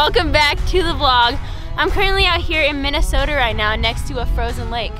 to the vlog. I'm currently out here in Minnesota right now next to a frozen lake.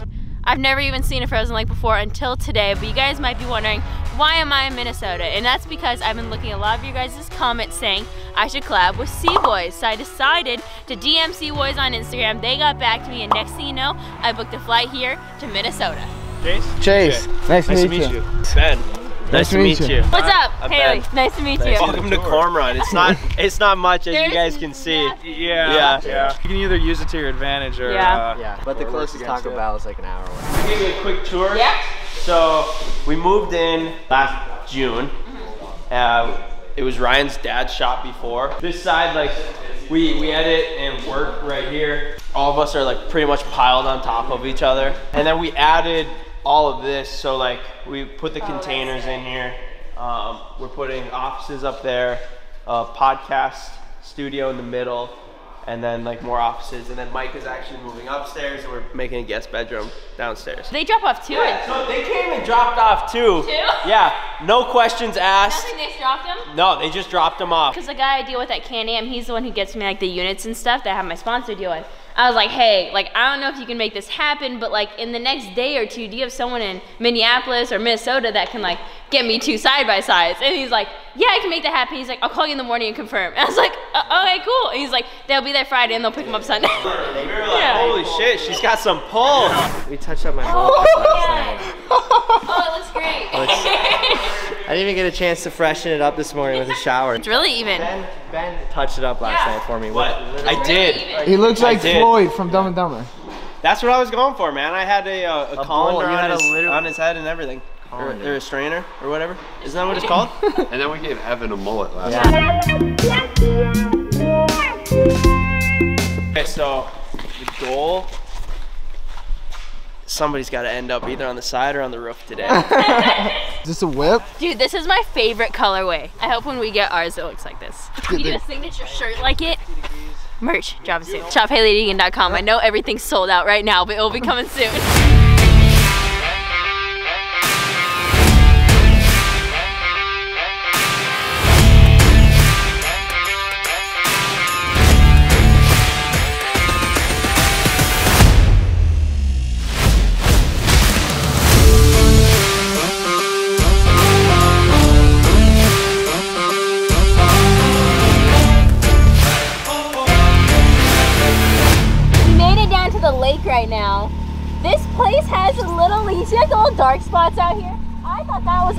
I've never even seen a frozen lake before until today, but you guys might be wondering, why am I in Minnesota? And that's because I've been looking at a lot of you guys' comments saying I should collab with CBoys. So I decided to DM CBoys on Instagram. They got back to me, and next thing you know, I booked a flight here to Minnesota. Chase? Chase, nice, Nice to meet, you. Ben. Nice, to meet you. What's up, I'm Hailie? Ben. Nice to meet you. Welcome to Cormorant. It's not it's not much as you guys can see. nothing. Yeah, Yeah. yeah, You can either use it to your advantage or Yeah. uh, Yeah, but the closest Taco. Bell is like an hour away. I'll give you a quick tour. Yeah. So we moved in last June. Uh, it was Ryan's dad's shop before. This side, like, we, we edit and work right here. All of us are like pretty much piled on top of each other. And then we added all of this. So like we put the containers in here. Um, we're putting offices up there, a podcast studio in the middle, and then like more offices. And then Mike is actually moving upstairs and we're making a guest bedroom downstairs. They drop off too. Yeah, so they came and dropped off too. Two? Yeah, no questions asked. Nothing they dropped them? No, they just dropped them off. Because the guy I deal with at Can-Am, he's the one who gets me like the units and stuff that I have my sponsor deal with. I was like, hey, like I don't know if you can make this happen, but like in the next day or two, do you have someone in Minneapolis or Minnesota that can like get me two side by sides? And he's like, yeah, I can make that happen. He's like, I'll call you in the morning and confirm. And I was like, uh, okay, cool. And he's like, they'll be there Friday and they'll pick them up Sunday. We were like, Yeah. holy shit, she's got some pull. We touched up my ball last night. oh, it looks great. I didn't even get a chance to freshen it up this morning with a shower. it's really even. Ben, Ben touched it up last Yeah. night for me. What? I did. He looks like Floyd from Dumb and Dumber. That's what I was going for, man. I had a, uh, a, A colander on his, on his head and everything. Or, Colander. or a strainer or whatever. Isn't that what it's called? And then we gave Evan a mullet last night. Okay, so the goal. Somebody's got to end up either on the side or on the roof today. Is this a whip? Dude, this is my favorite colorway. I hope when we get ours, it looks like this. You do a signature shirt like it. Merch, drop it soon. ShopHailieDeegan.com. I know everything's sold out right now, but it'll be coming soon.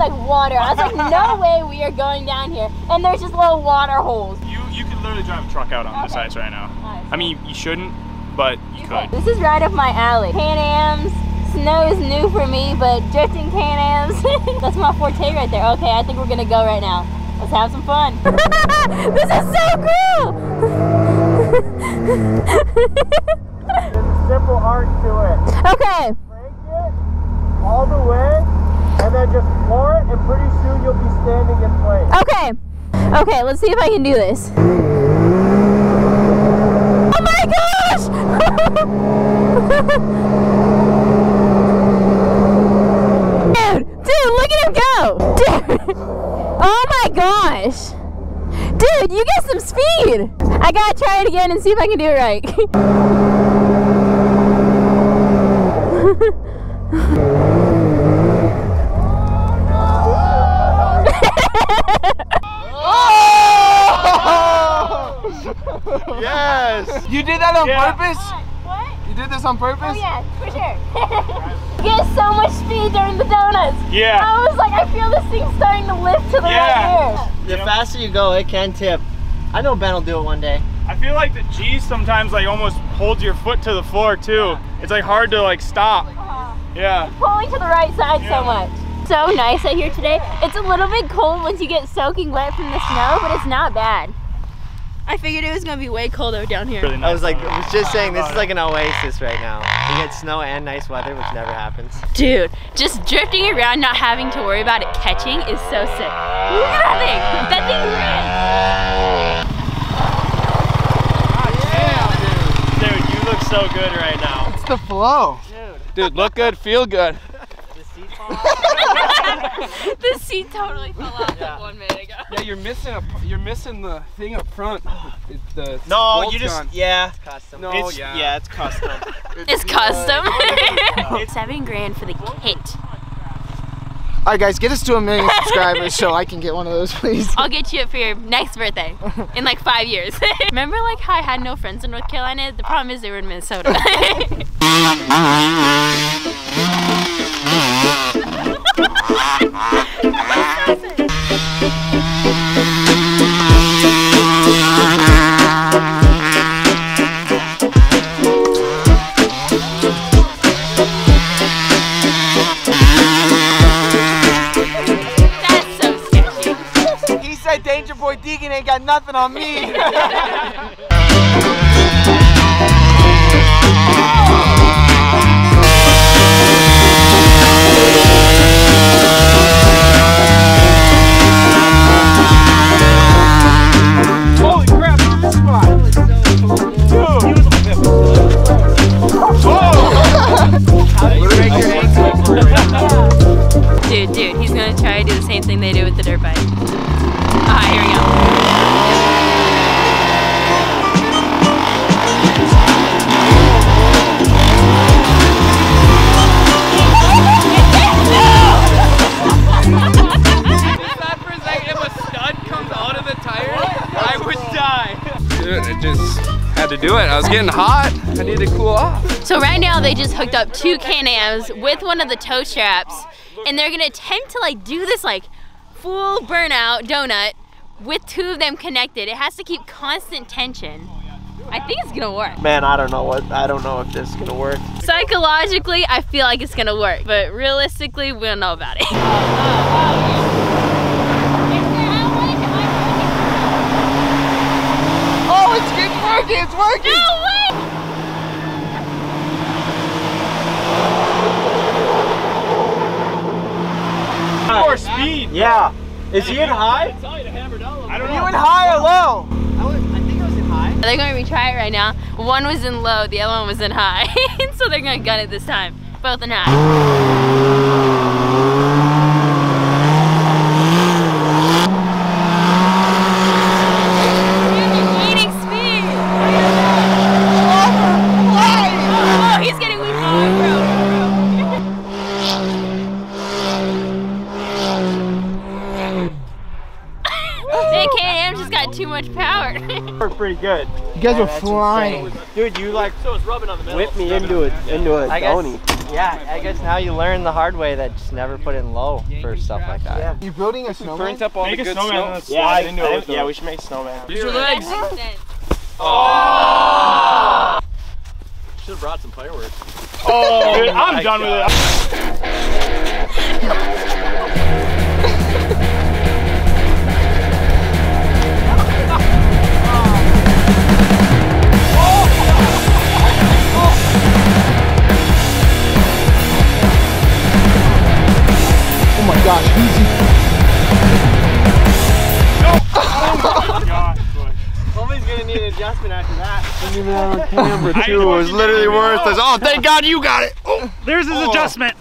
Like water. I was like, no way we are going down here. And there's just little water holes. You you could literally drive a truck out on Okay. the sides right now. Nice. I mean, you shouldn't, but you could. This is right up my alley. Can-Ams, snow is new for me, but drifting Can-Ams, that's my forte right there. Okay, I think we're gonna go right now. Let's have some fun. this is so cool! There's a simple art to it. Okay, Crank it all the way, and then just it, and pretty soon you'll be standing in place. okay. Okay, let's see if I can do this. Oh my gosh! dude, dude, look at him go! Dude! Oh my gosh! Dude, you get some speed! I gotta try it again and see if I can do it right. Yes! You did that on Yeah. purpose? What? You did this on purpose? Oh yeah, for sure. Get so much speed during the donuts. Yeah. I was like, I feel this thing starting to lift to the Yeah. right The faster you go, it can tip. I know Ben will do it one day. I feel like the G's sometimes like almost hold your foot to the floor too. It's like hard to like stop. here. Yeah. Pulling to the right side Yeah. so much. So nice out here today. It's a little bit cold once you get soaking wet from the snow, but it's not bad. I figured it was gonna be way colder down here. Really nice. I was like, I was just saying, this is like an oasis right now. You get snow and nice weather, which never happens. Dude, just drifting around, not having to worry about it catching is so sick. Look at that thing! That thing ran! Oh, dude, you look so good right now. It's the flow. Dude, look good, feel good. The seat totally fell off like one minute ago. Yeah, you're missing a. You're missing the thing up front. It, the No, you just gone. yeah. Custom. No, It's, yeah. yeah, it's custom. It's custom. Seven grand for the kit. All right, guys, get us to a million subscribers so I can get one of those, please. I'll get you it for your next birthday in like five years. Remember like how I had no friends in North Carolina? The problem is they were in Minnesota. That's so sketchy. He said Danger Boy Deegan ain't got nothing on me. I was getting hot. I need to cool off. So right now they just hooked up two Can-Ams with one of the tow straps, and they're gonna attempt to like do this like full burnout donut with two of them connected. It has to keep constant tension. I think it's gonna work. Man, I don't know what I don't know if this is gonna work. Psychologically, I feel like it's gonna work, but realistically, we don't know about it. oh, it's it's working, it's working. No way! More speed. Yeah. Is he in high? I don't know. You know. in high or low? I, was, I think I was in high. They're gonna retry it right now. One was in low, the other one was in high. so they're gonna gun it this time. Both in high. Gaining speed. Oh, he's getting weak. Oh, bro, bro. That Can-Am just got too much power. Worked pretty good. You guys are flying. Dude, you like so it's rubbing on the whip me into it into a I guess, Donny. yeah, I guess now you learn the hard way that just never put it in low for stuff like that. Yeah. You building a snowman? Burnt up all Make the a good snowman and then snow. slide into it. yeah, the- we should make snowman. Use your legs. Oh! Ah! Should have brought some fireworks. Oh, dude, I'm done with it. Oh my gosh, easy. Gosh, boy. Somebody's gonna need an adjustment after that. Camera two was literally oh. worthless. Oh, thank God you got it. Oh. There's his oh. adjustment.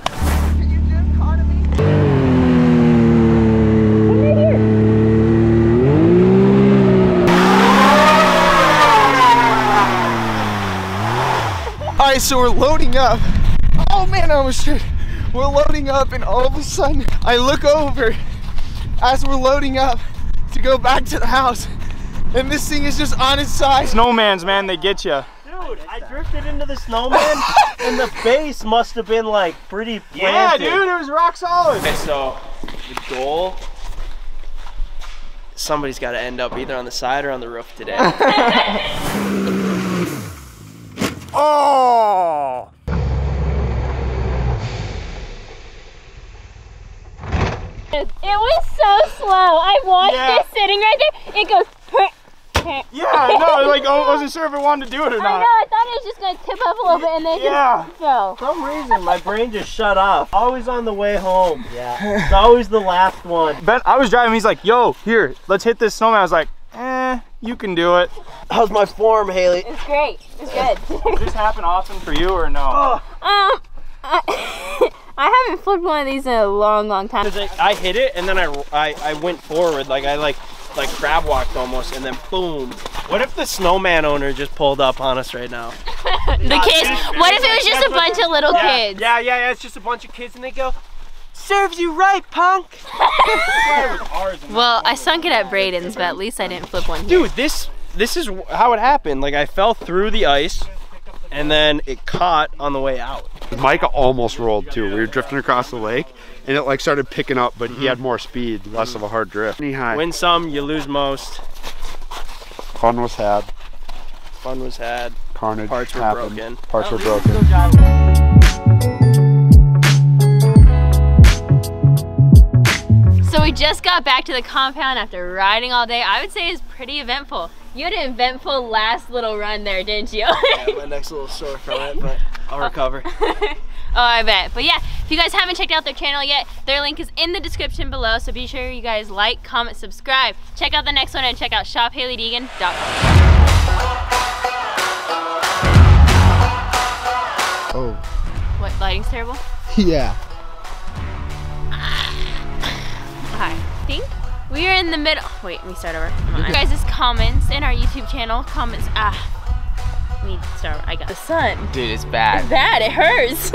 All right, so we're loading up. Oh man, I almost tripped. We're loading up, and all of a sudden, I look over as we're loading up to go back to the house, and this thing is just on its side. Snowmans, man, they get you. Dude, I drifted into the snowman and the base must have been like pretty Yeah, dude, it was rock solid. Okay, so the goal. Somebody's got to end up either on the side or on the roof today. Oh! It was so slow. I watched Yeah. it sitting right there. It goes. per- per- Yeah, no, like I wasn't sure if it wanted to do it or not. I know. I thought it was just gonna tip up a little bit and then Yeah. just go. For some reason, my brain just shut off. Always on the way home. Yeah. It's always the last one. Ben, I was driving. He's like, "Yo, here, let's hit this snowman." I was like, "Eh, you can do it." How's my form, Hailie? It's great. It's good. Does this happen often for you or no? Oh, um, I, I haven't flipped one of these in a long, long time. I, I hit it and then I, I, I went forward. Like I like like crab walked almost and then boom. What if the snowman owner just pulled up on us right now? the kids. What if it was just a bunch of little yeah, kids? Yeah, yeah, yeah. It's just a bunch of kids and they go, serves you right, punk. Well, I sunk it at Braden's, but at least I didn't flip one here. Dude, this this is how it happened. Like I fell through the ice and then it caught on the way out. Micah almost rolled too. We were drifting across the lake and it like started picking up, but he had mm-hmm. more speed, less of a hard drift. Knee. Win some, you lose most. Fun was had. Fun was had. Carnage Parts were happened. broken. Parts were broken. So we just got back to the compound after riding all day. I would say it's pretty eventful. You had an eventful last little run there, didn't you? Yeah, my neck's a little sore from it, but I'll recover. oh, I bet. But yeah, if you guys haven't checked out their channel yet, their link is in the description below. So be sure you guys like, comment, subscribe. Check out the next one and check out shophailiedeegan.com. Oh. What, lighting's terrible? Yeah. I think we are in the middle. Wait, let me start over. Come on. You guys' comments in our YouTube channel. Comments. Ah. Let me start. I got the sun. Dude, it's bad. It's bad. It hurts.